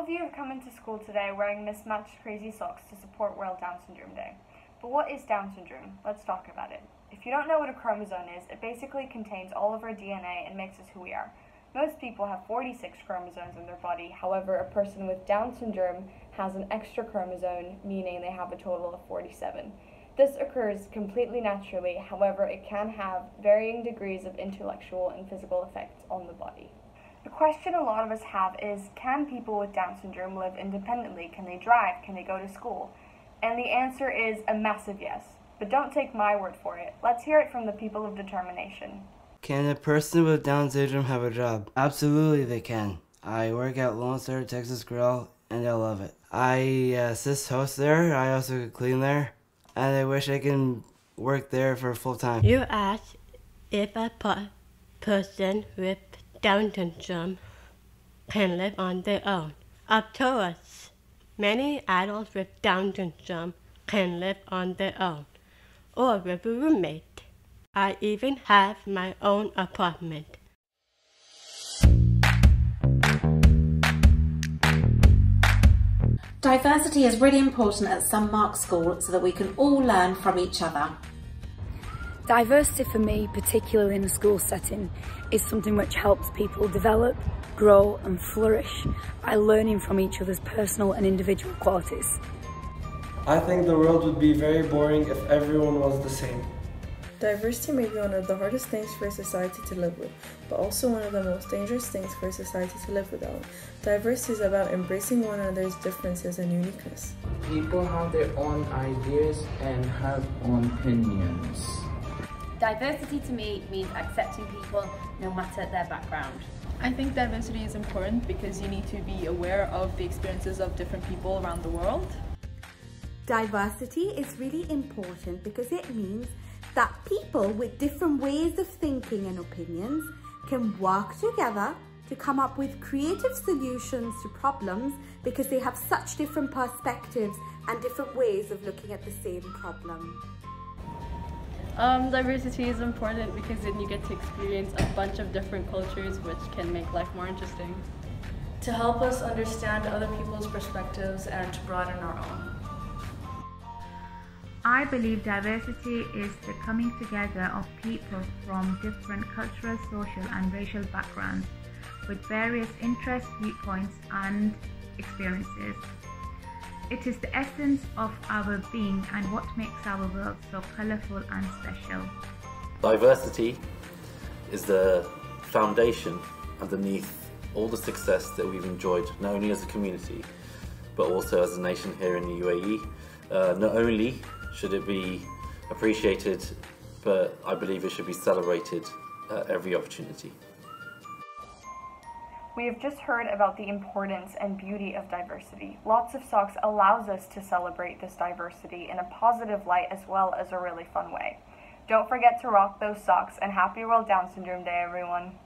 of you have come into school today wearing mismatched crazy socks to support World Down Syndrome Day. But what is Down syndrome? Let's talk about it. If you don't know what a chromosome is, it basically contains all of our DNA and makes us who we are. Most people have 46 chromosomes in their body, however, a person with Down syndrome has an extra chromosome, meaning they have a total of 47. This occurs completely naturally, however, it can have varying degrees of intellectual and physical effects on the body. The question a lot of us have is can people with Down syndrome live independently? Can they drive? Can they go to school? And the answer is a massive yes. But don't take my word for it. Let's hear it from the people of determination. Can a person with Down syndrome have a job? Absolutely, they can. I work at Lone Star Texas Grill, and I love it. I uh, assist host there. I also clean there, and I wish I can work there for full time. You asked if a person with down syndrome can live on their own. Up to us, many adults with Down syndrome can live on their own or with a roommate. I even have my own apartment. Diversity is really important at Sunmarke School so that we can all learn from each other. Diversity for me, particularly in a school setting, is something which helps people develop, grow and flourish by learning from each other's personal and individual qualities. I think the world would be very boring if everyone was the same. Diversity may be one of the hardest things for a society to live with, but also one of the most dangerous things for a society to live without. Diversity is about embracing one another's differences and uniqueness. People have their own ideas and have own opinions. Diversity to me means accepting people no matter their background. I think diversity is important because you need to be aware of the experiences of different people around the world. Diversity is really important because it means that people with different ways of thinking and opinions can work together to come up with creative solutions to problems because they have such different perspectives and different ways of looking at the same problem. Um, diversity is important because then you get to experience a bunch of different cultures which can make life more interesting. To help us understand other people's perspectives and to broaden our own. I believe diversity is the coming together of people from different cultural, social and racial backgrounds with various interests, viewpoints and experiences. It is the essence of our being and what makes our world so colourful and special. Diversity is the foundation underneath all the success that we've enjoyed, not only as a community, but also as a nation here in the UAE. Uh, not only should it be appreciated, but I believe it should be celebrated at every opportunity. We have just heard about the importance and beauty of diversity. Lots of Socks allows us to celebrate this diversity in a positive light as well as a really fun way. Don't forget to rock those socks and happy World Down Syndrome Day, everyone.